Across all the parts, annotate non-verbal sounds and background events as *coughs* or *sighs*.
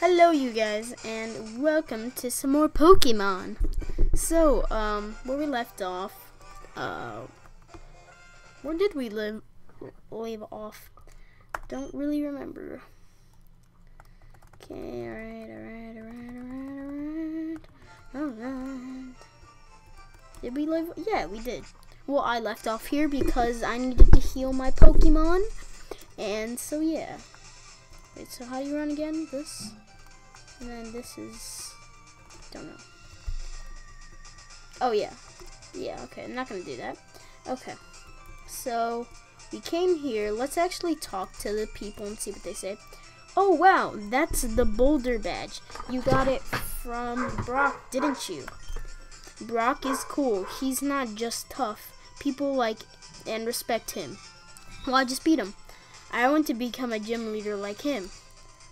Hello you guys and welcome to some more Pokemon. So, um, where we left off, uh, where did we live, leave off? Don't really remember. Okay, alright, alright, alright, alright, alright, alright. Did we live? Yeah, we did. Well, I left off here because I needed to heal my Pokemon. And so, yeah. Wait, so how do you run again? This? And then this is, don't know. Oh yeah, yeah. Okay, I'm not gonna do that. Okay, so we came here. Let's actually talk to the people and see what they say. Oh wow, that's the Boulder badge. You got it from Brock, didn't you? Brock is cool. He's not just tough. People like and respect him. Well, I just beat him. I want to become a gym leader like him.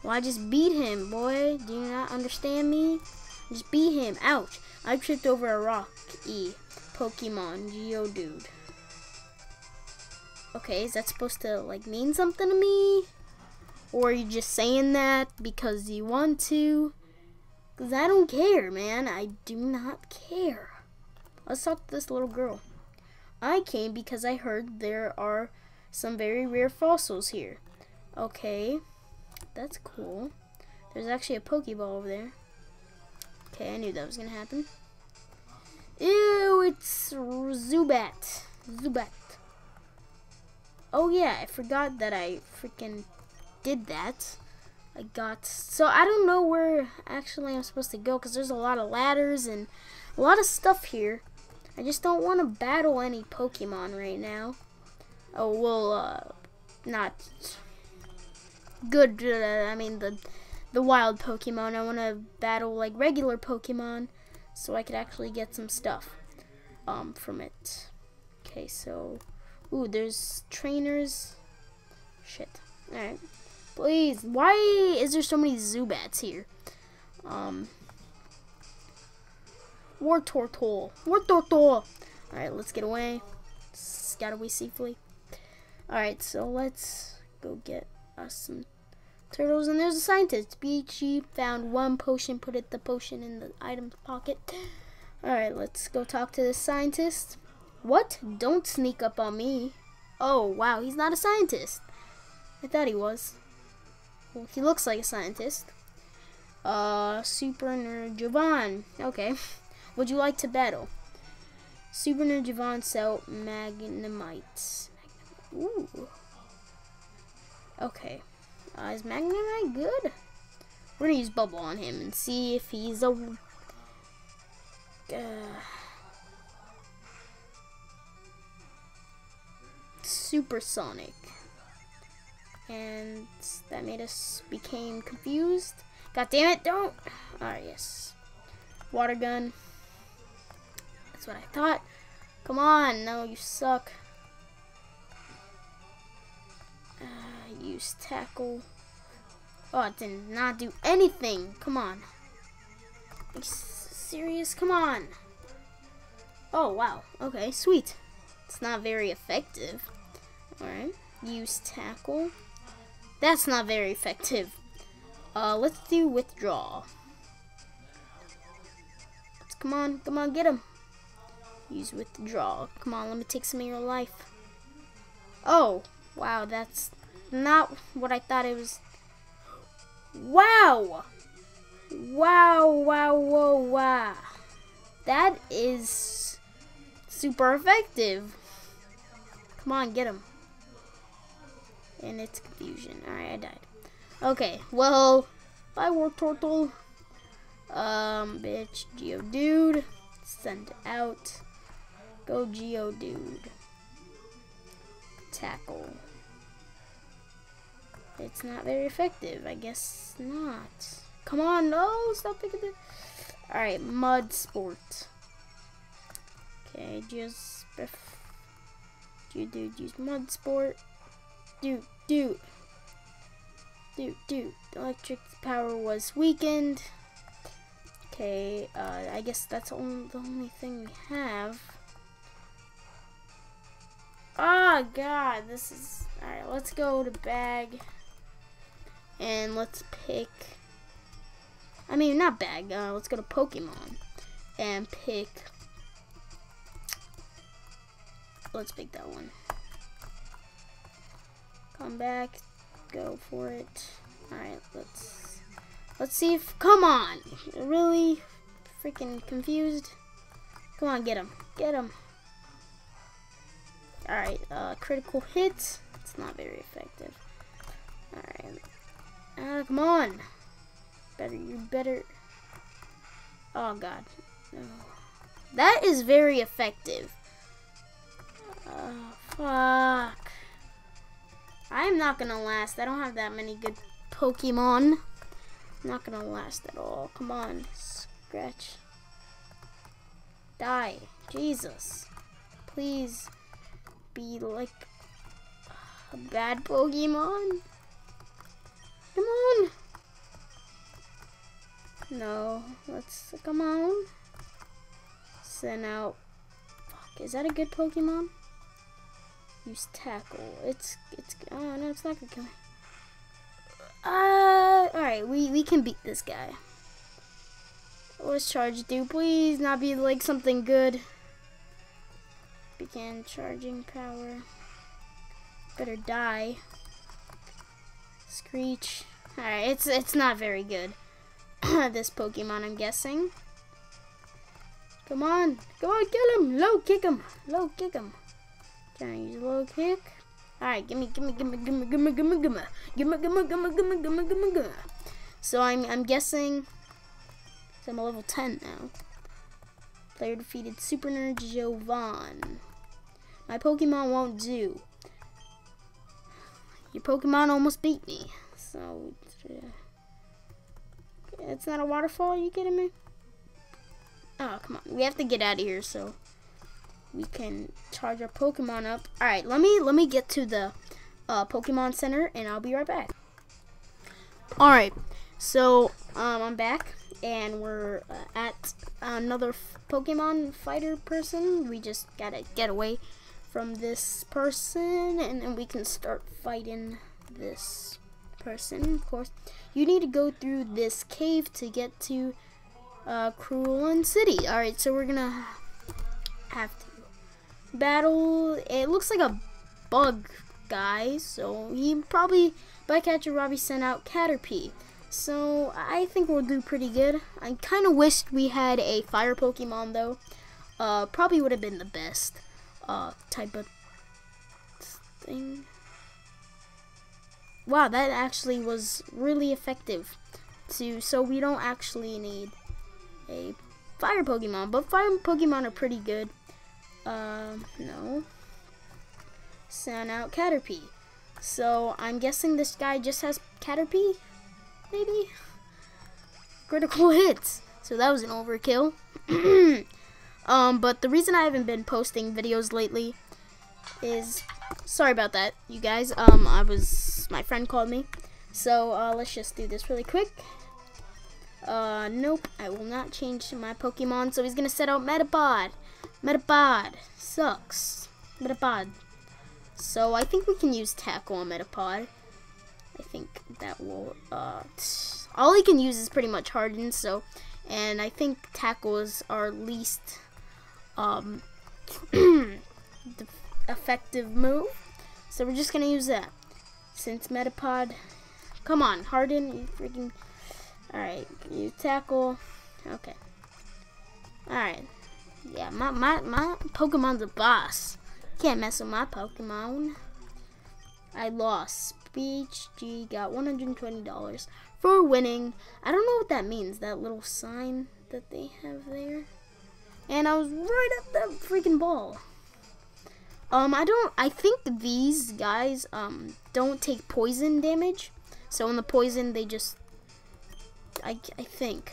Well, I just beat him, boy. Do you not understand me? Just beat him. Ouch. I tripped over a rock. E. Pokemon. Geodude. Okay, is that supposed to, like, mean something to me? Or are you just saying that because you want to? Because I don't care, man. I do not care. Let's talk to this little girl. I came because I heard there are some very rare fossils here. Okay. That's cool. There's actually a Pokeball over there. Okay, I knew that was gonna happen. Ew, it's Zubat. Zubat. Oh yeah, I forgot that I freaking did that. I got, so I don't know where actually I'm supposed to go because there's a lot of ladders and a lot of stuff here. I just don't want to battle any Pokemon right now. Oh, well, uh, not good, uh, I mean, the, the wild Pokemon. I want to battle, like, regular Pokemon so I could actually get some stuff um, from it. Okay, so, ooh, there's trainers. Shit. Alright. Please, why is there so many Zubats here? Um, Wartortle. Wartortle. Alright, let's get away. Scout away safely. Alright, so let's go get us some turtles. And there's a scientist. BG found one potion, put it the potion in the item pocket. Alright, let's go talk to the scientist. What? Don't sneak up on me. Oh, wow, he's not a scientist. I thought he was. Well, he looks like a scientist. Uh, Super Nerd Jovan. Okay. Would you like to battle? Super Nerd Jovan sell Magnemites. Ooh. Okay. Uh, is Magnemite good? We're gonna use Bubble on him and see if he's a... Uh, supersonic. And that made us became confused. God damn it, don't! Alright, yes. Water gun. That's what I thought. Come on, no, you suck. Use tackle. Oh, it did not do anything. Come on. Serious? Come on. Oh, wow. Okay, sweet. It's not very effective. Alright. Use tackle. That's not very effective. Uh, let's do withdraw. Let's, come on, come on, get him. Use withdraw. Come on, let me take some of your life. Oh, wow, that's not what I thought it was. Wow! Wow, wow, whoa, wow. That is super effective. Come on, get him. And it's confusion. Alright, I died. Okay, well, bye, Wartortle. Um, bitch, Geodude. Send out. Go, Geodude. Tackle. It's not very effective. I guess not. Come on, no, stop thinking that. Alright, mud sport. Okay, just do do use mud sport. Do do do do. Electric power was weakened. Okay, uh, I guess that's only, the only thing we have. Oh god, this is alright. Let's go to bag. And let's pick I mean, not bag. Uh, let's go to Pokemon and pick. Let's pick that one. Come back. Go for it. Alright, let's let's see if come on. Really freaking confused. Come on, get him. Get him. Alright, uh critical hit. It's not very effective. Alright. Ah, come on. Better you better Oh god. No. That is very effective. Oh, fuck. I'm not gonna last. I don't have that many good Pokemon. I'm not gonna last at all. Come on, scratch. Die. Jesus. Please be like a bad Pokemon. No, let's come on. Send out. Fuck, is that a good Pokemon? Use tackle. It's it's oh no, it's not gonna kill me. Uh, all right, we we can beat this guy. What's charge do? Please not be like something good. Begin charging power. Better die. Screech. Alright, it's it's not very good. *coughs* this Pokemon, I'm guessing. Come on. Come on, kill him. Low kick him. Low kick him. Can I use low kick? Alright, gimme, gimme, gimme, gimme, gimme, gimme, gimme. Gimme, gimme, gimme, gimme, gimme, gimme, gimme. So I'm I'm guessing so I'm a level 10 now. Player defeated Super Nerd Jovan. My Pokemon won't do. Your Pokemon almost beat me. So uh, it's not a waterfall, are you kidding me? Oh, come on. We have to get out of here so we can charge our Pokemon up. All right, let me let me get to the uh, Pokemon Center, and I'll be right back. All right, so um, I'm back, and we're uh, at another Pokemon fighter person. We just gotta get away from this person, and then we can start fighting this person. Of course, you need to go through this cave to get to uh, Cerulean City. All right, so we're gonna have to battle. It looks like a bug guy, so he probably Bug Catcher Robbie sent out Caterpie. So I think we'll do pretty good. I kind of wished we had a fire Pokemon though. Uh, probably would have been the best uh, type of thing. Wow, that actually was really effective. To so we don't actually need a fire Pokemon, but fire Pokemon are pretty good. Um, no. Send out Caterpie. So I'm guessing this guy just has Caterpie, maybe? Critical *laughs* hits. So that was an overkill. *clears throat* um, but the reason I haven't been posting videos lately is, sorry about that, you guys. Um, I was, my friend called me. So uh, let's just do this really quick. Uh, nope, I will not change my Pokemon. So he's gonna set out Metapod. Metapod sucks. Metapod. So I think we can use Tackle on Metapod. I think that will, uh, all he can use is pretty much Harden, so, and I think Tackle is our least, um, *clears throat* effective move. So we're just gonna use that. Since Metapod, come on, Harden, you freaking, alright, you Tackle, okay. Alright. Yeah, my, my, my Pokemon's a boss. Can't mess with my Pokemon. I lost. Speech G got $120 for winning. I don't know what that means, that little sign that they have there. And I was right at the freaking ball. Um, I don't, I think these guys, um, don't take poison damage. So in the poison, they just, I, I think.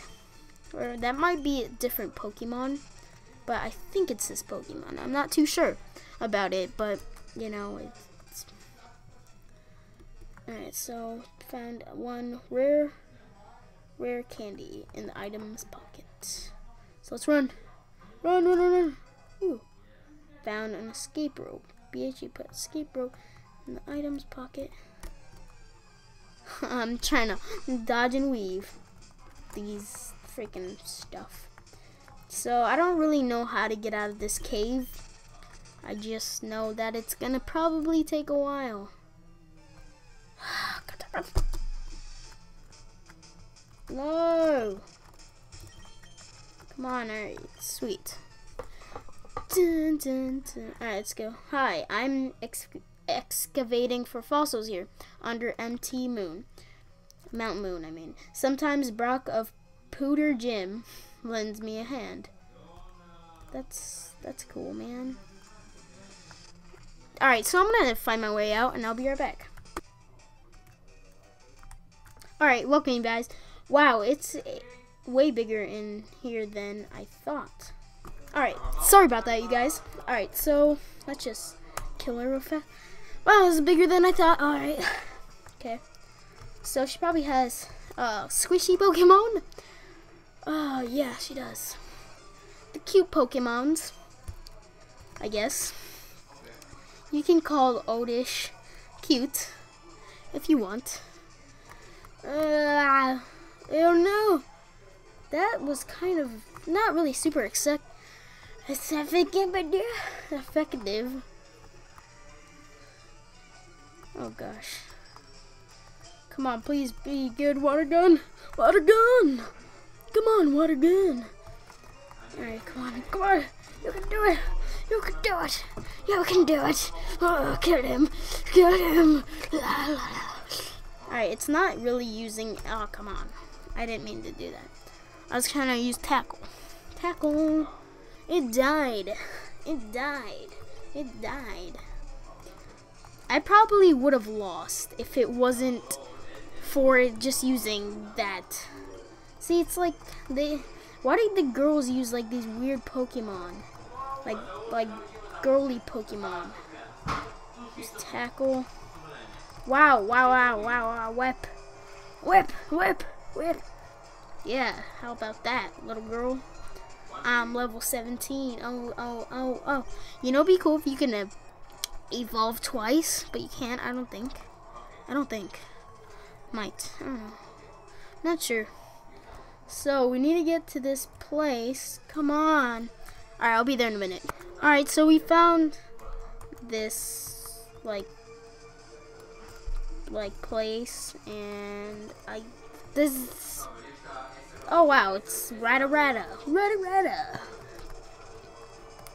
Or that might be a different Pokemon but I think it's this Pokemon. I'm not too sure about it, but you know, it's. Alright, so found one rare, rare candy in the items pocket. So let's run, run, run, run, run. Ooh, found an escape rope. BHG put escape rope in the items pocket. *laughs* I'm trying to dodge and weave. these freaking stuff. So I don't really know how to get out of this cave. I just know that it's gonna probably take a while. *sighs* no! Come on, alright, sweet. Dun, dun, dun. Alright, let's go. Hi, I'm ex excavating for fossils here under MT Moon. Mount Moon, I mean. Sometimes Brock of Pewter Gym *laughs* lends me a hand. That's that's cool, man. Alright, so I'm gonna find my way out and I'll be right back. Alright, welcome guys. Wow, it's way bigger in here than I thought. Alright, sorry about that, you guys. Alright, so let's just kill her real fast. Wow, it's bigger than I thought. Alright. *laughs* Okay. So she probably has uh, squishy Pokemon. Oh, yeah, she does. The cute Pokemons, I guess. You can call Oddish cute if you want. Uh, I don't know. That was kind of not really super accept effective. But yeah effective. Oh gosh. Come on, please be good, water gun. Water gun. Come on, water gun. Alright, come on, come on. You can do it. You can do it. You can do it. Oh, kill him. Kill him. Alright, it's not really using... Oh, come on. I didn't mean to do that. I was trying to use tackle. Tackle. It died. It died. It died. I probably would have lost if it wasn't for just using that. See, it's like they. Why did the girls use like these weird Pokemon, like like girly Pokemon? Just tackle. Wow! Wow! Wow! Wow! Wow! Whip! Whip! Whip! Whip! Yeah. How about that, little girl? I'm level 17. Oh! Oh! Oh! Oh! You know, be cool if you can uh, evolve twice, but you can't. I don't think. I don't think. Might. I don't know. Not sure. So, we need to get to this place. Come on. Alright, I'll be there in a minute. Alright, so we found this, like, like, place. And I, this, oh wow, it's Rata Rata. Rata Rata.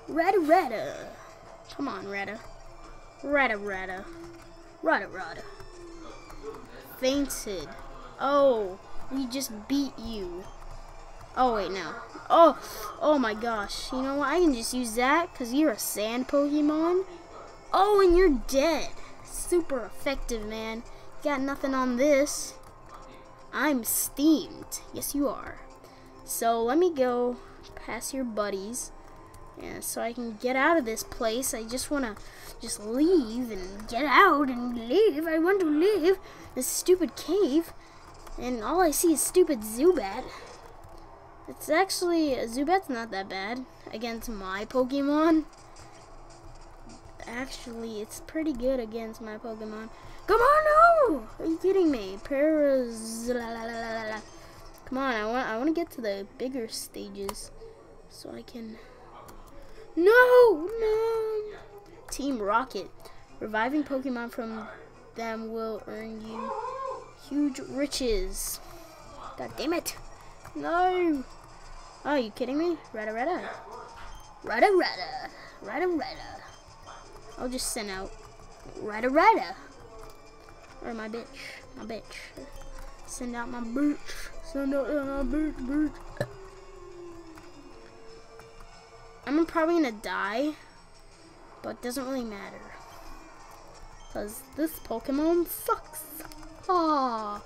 Rata Rata. Come on, Rata. Rata Rata. Rata Rata fainted. Oh, we just beat you. Oh, wait, no. Oh, oh my gosh. You know what? I can just use that because you're a sand Pokemon. Oh, and you're dead. Super effective, man. Got nothing on this. I'm steamed. Yes, you are. So let me go past your buddies. Yeah, so I can get out of this place. I just want to just leave and get out and leave. I want to leave this stupid cave. And all I see is stupid Zubat. It's actually, Zubat's not that bad against my Pokemon. Actually, it's pretty good against my Pokemon. Come on, no! Are you kidding me? Paras... Come on, I want, I want to get to the bigger stages so I can... No! No! Team Rocket. Reviving Pokemon from them will earn you huge riches. God damn it. No! Oh, are you kidding me? Rada Rada. Rada Rada. Rada Rada. I'll just send out Rada Rada. Or my bitch. My bitch. Send out my bitch. Send out my bitch, bitch. I'm probably gonna die but it doesn't really matter. Because this Pokemon sucks. Ah.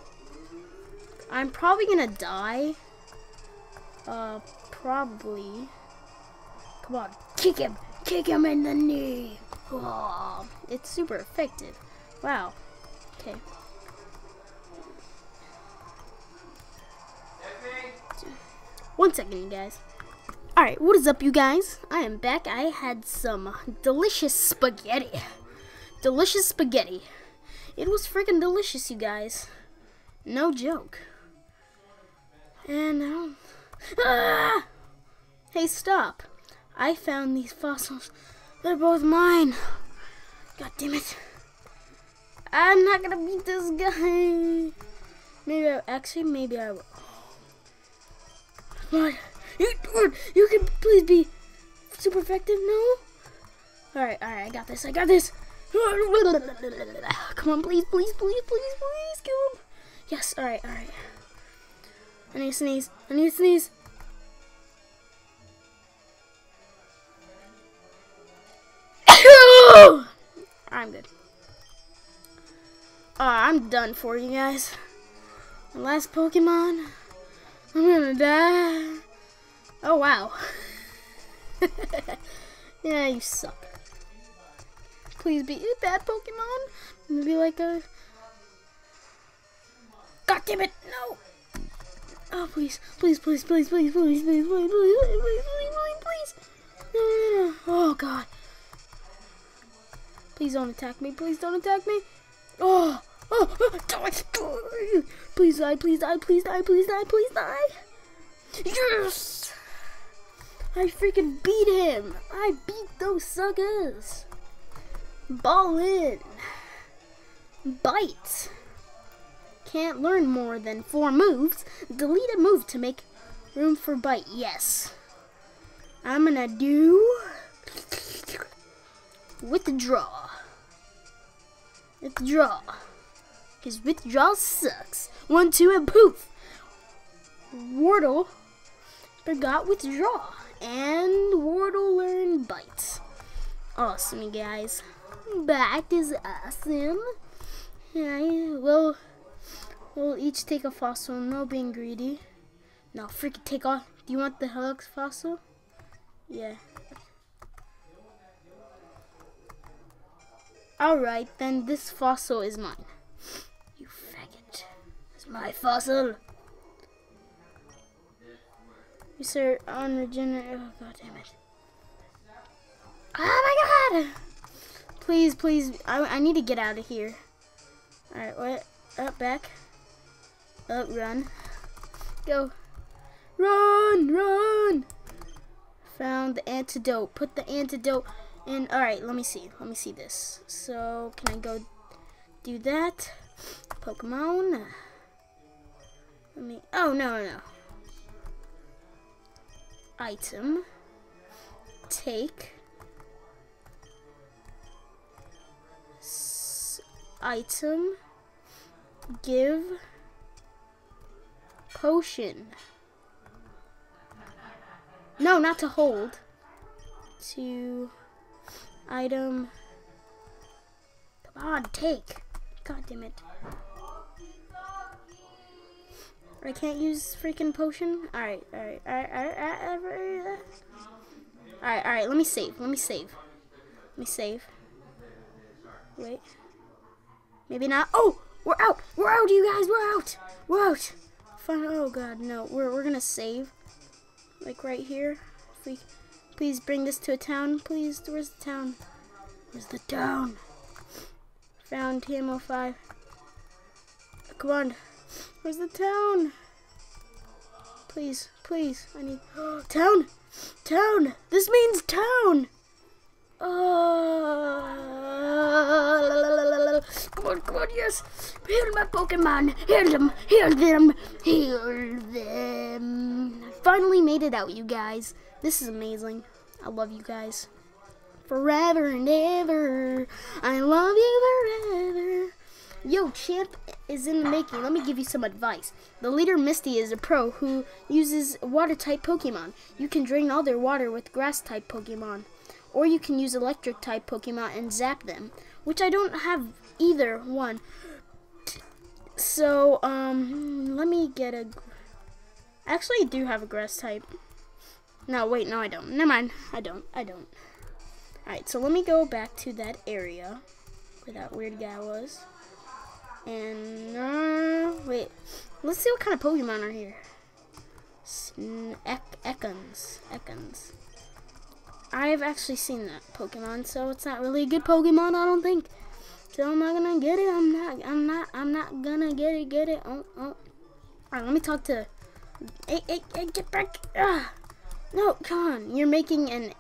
I'm probably gonna die. Uh, probably. Come on, kick him! Kick him in the knee! Oh, it's super effective. Wow. Okay. One second, guys. Alright, what is up you guys? I am back. I had some delicious spaghetti. Delicious spaghetti. It was freaking delicious, you guys. No joke. And now. Ah! Hey, stop. I found these fossils. They're both mine. God damn it. I'm not gonna beat this guy. Maybe I, actually, maybe I will. What? You, you can please be super effective? No? Alright, alright, I got this, I got this. Come on, please, please, please, please, please, kill him. Yes, alright, alright. I need to sneeze. I need to sneeze. *laughs* I'm good. Oh, I'm done for you guys. The last Pokemon. I'm gonna die. Oh, wow. yeah, you suck. Please be a bad Pokemon. Maybe like a... God damn it, no! Oh, please, please, please, please, please, please, please, please, please, please, please, please, please. No, no, no. Oh, God. Please don't attack me. Please don't attack me. Oh, oh, oh die. Please die, please die, please die, please die, please die. Yes! I freaking beat him. I beat those suckers. Ball in. Bite. Can't learn more than four moves. Delete a move to make room for bite. Yes. I'm gonna do withdraw. Withdraw. Because withdrawal sucks. One, two, and poof. Wardle forgot withdraw. And Wardle learned bite. Awesome, guys. Bite is awesome. Yeah, well, we'll each take a fossil. No being greedy. No, freaking take off. Do you want the Helix fossil? Yeah. Alright, then this fossil is mine. My fossil. You sir unregenerate. Oh, god damn it. Oh my god! Please, please. I, I need to get out of here. Alright, what? Up, back. Up, run. Go. Run, run! Found the antidote. Put the antidote in. alright, let me see. Let me see this. So, can I go do that? Pokemon. Let me. Oh, no, no, no. Item. Take. S item. Give. Potion. No, not to hold. To item. Come on, take. God damn it. I can't use freaking potion. Alright, alright, alright, alright, alright. Alright, alright, let me save. Let me save. Let me save. Wait. Maybe not. Oh! We're out! We're out, you guys! We're out! We're out! Fine. Oh god, no. We're we're gonna save. Like right here. If we Please bring this to a town, please. Where's the town? Where's the town? Found TM05. Come on. Where's the town? Please, please. I need *gasps* town. Town. This means town. Uh, come on, come on, yes. Heal my Pokemon. Heal them. Heal them. Heal them. Finally made it out, you guys. This is amazing. I love you guys. Forever and ever. I love you forever. Yo, Champ is in the making. Let me give you some advice. The leader Misty is a pro who uses water type Pokemon. You can drain all their water with grass type Pokemon. Or you can use electric type Pokemon and zap them. Which I don't have either one. So, um, let me get a... Actually, I do have a grass type. No, wait, no, I don't. Never mind. I don't. I don't. Alright, so let me go back to that area where that weird guy was. And, uh, wait. Let's see what kind of Pokemon are here. Ek Ekans. Ekans. I've actually seen that Pokemon, so it's not really a good Pokemon, I don't think. So I'm not gonna get it. I'm not. I'm not. I'm not gonna get it. Get it. Oh, oh. All right. Let me talk to Hey, hey, hey, get back. Ah. No, come on. You're making an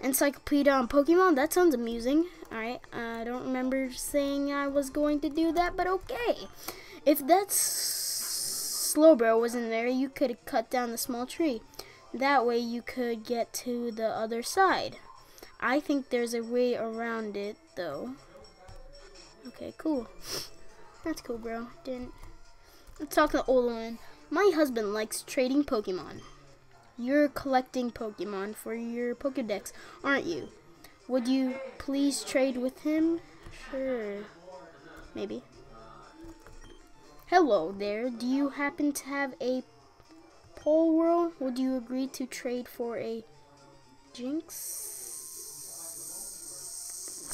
encyclopedia on Pokemon? That sounds amusing. Alright, I don't remember saying I was going to do that, but okay. If that Slowbro wasn't there, you could cut down the small tree. That way you could get to the other side. I think there's a way around it, though. Okay, cool. That's cool, bro. Didn't. Let's talk to one. My husband likes trading Pokemon. You're collecting Pokemon for your Pokedex, aren't you? Would you please trade with him? Sure. Maybe. Hello there. Do you happen to have a Poliwhirl? Would you agree to trade for a Jynx?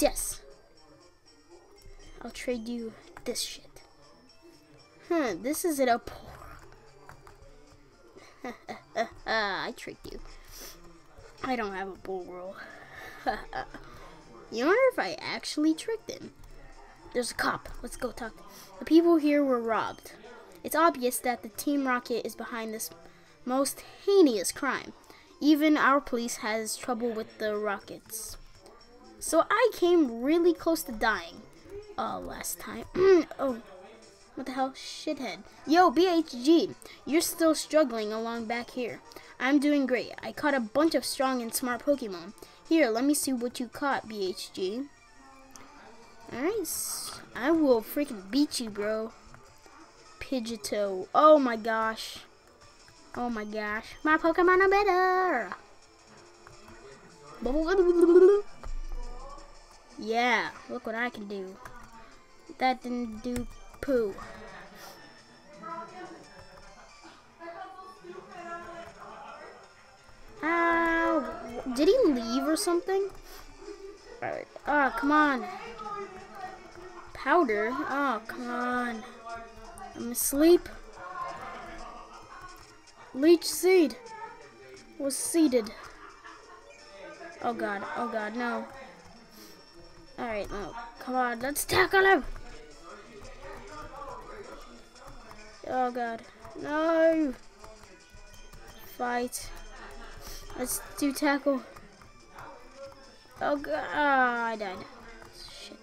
Yes. I'll trade you this shit. Huh, this isn't a *laughs* I tricked you. I don't have a Poliwhirl. *laughs* you wonder if I actually tricked him. There's a cop. Let's go talk. The people here were robbed. It's obvious that the Team Rocket is behind this most heinous crime. Even our police has trouble with the rockets. So I came really close to dying. Uh, last time. *clears throat* oh, what the hell? Shithead. Yo, BHG, you're still struggling along back here. I'm doing great. I caught a bunch of strong and smart Pokemon. Here, let me see what you caught, BHG. Alright, I will freaking beat you, bro. Pidgeotto. Oh my gosh. Oh my gosh. My Pokemon are better. Yeah, look what I can do. That didn't do poo. Ow. Did he leave or something? Alright. Oh, come on. Powder? Oh, come on. I'm asleep. Leech seed was seeded. Oh god, oh god, no. Alright, no. Come on, let's tackle him! Oh god. No! Fight. Let's do tackle. Oh god, oh, I died. Shit.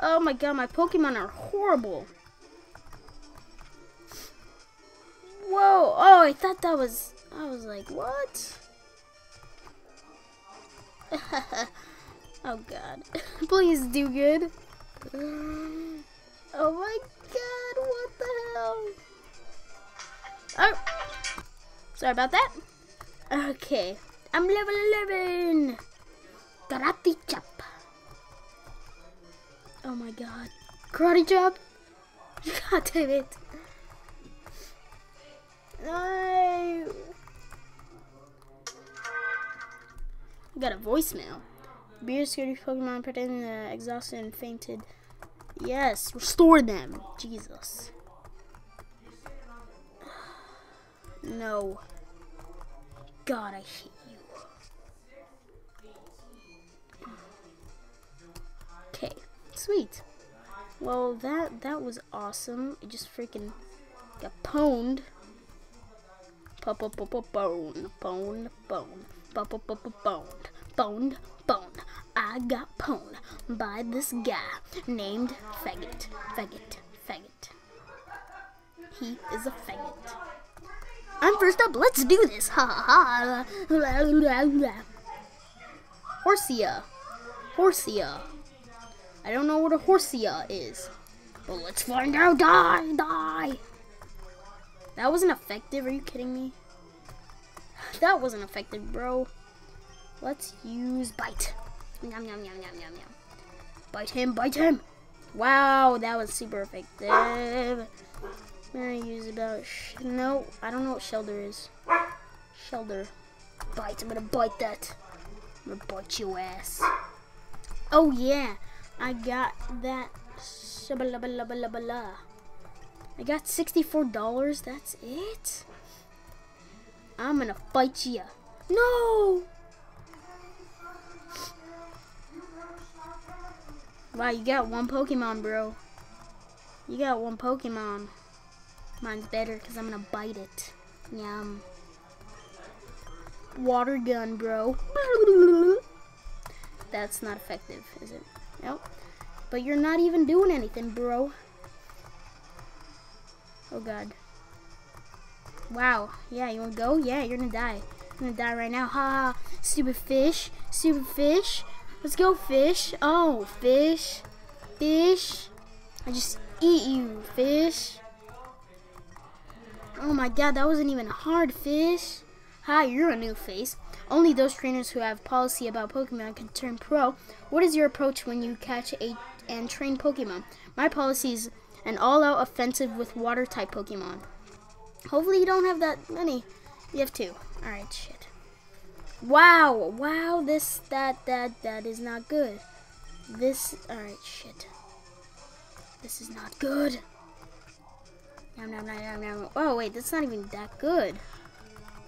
Oh my god, my Pokemon are horrible. Whoa! Oh, I thought that was... I was like, what? *laughs* oh god. *laughs* Please do good. *gasps* Oh my god, what the hell? Oh! Sorry about that. Okay. I'm level 11! Karate chop. Oh my god. Karate chop? *laughs* God damn it. No. got a voicemail. Beer security Pokemon pretending uh, exhausted and fainted. Yes, restore them. Jesus. No. God, I hate you. Okay, sweet. Well, that that was awesome. It just freaking got pwned. Bone, bone, bone, bone, bone, bone, bone. I got pwned by this guy named Faggot. Faggot. Faggot. He is a faggot. I'm first up. Let's do this. Ha ha. ha. Horsea. Horsea. I don't know what a Horsea is. But let's find out. Die. Die. That wasn't effective. Are you kidding me? That wasn't effective, bro. Let's use bite. Yum, yum, yum, yum, yum, yum. Bite him, bite him. Wow, that was super effective. I'm gonna use about, no, I don't know what Shellder is. Shellder. Bite, I'm gonna bite that. I'm gonna bite your ass. Oh yeah, I got that. I got $64, that's it? I'm gonna fight you. No! Wow, you got one Pokemon, bro. You got one Pokemon. Mine's better because I'm gonna bite it. Yum. Water gun, bro. *laughs* That's not effective, is it? Nope. But you're not even doing anything, bro. Oh, God. Wow. Yeah, you wanna go? Yeah, you're gonna die. You're gonna die right now. Ha! ha. Stupid fish. Stupid fish. Let's go, fish. Oh, fish. Fish. I just eat you, fish. Oh my god, that wasn't even hard, fish. Hi, you're a new face. Only those trainers who have policy about Pokemon can turn pro. What is your approach when you catch a and train Pokemon? My policy is an all-out offensive with water-type Pokemon. Hopefully you don't have that many. You have two. Alright, shit. Wow, wow, this, that, that, that is not good. This, alright, shit. This is not good. Nom, nom, nom, nom, nom. Oh, wait, that's not even that good.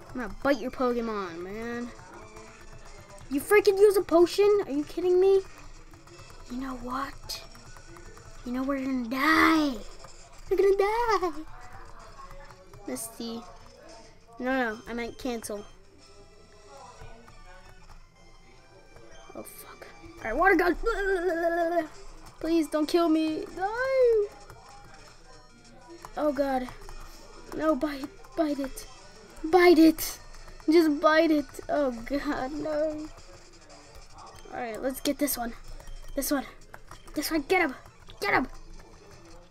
I'm gonna bite your Pokemon, man. You freaking use a potion? Are you kidding me? You know what? You know we're gonna die. We're gonna die. Misty. No, no, I meant cancel. Oh, fuck. Alright, water gun. *laughs* Please don't kill me. No. Oh, God. No, bite. Bite it. Bite it. Just bite it. Oh, God, no. Alright, let's get this one. This one. This one. Get him. Get him.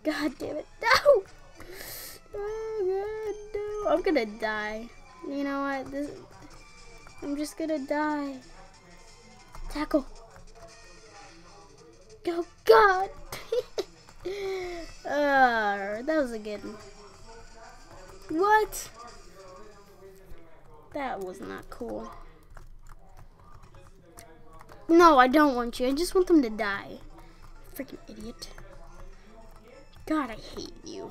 God damn it. *laughs* No. Oh, God, no. I'm gonna die. You know what? This, I'm just gonna die. Tackle. Oh, God. *laughs* uh, that was a good one. What? That was not cool. No, I don't want you. I just want them to die. Freaking idiot. God, I hate you.